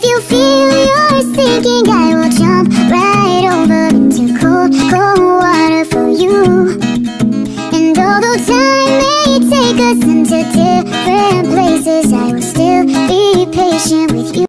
If you feel you're sinking, I will jump right over into cold, cold water for you. And although time may take us into different places, I will still be patient with you.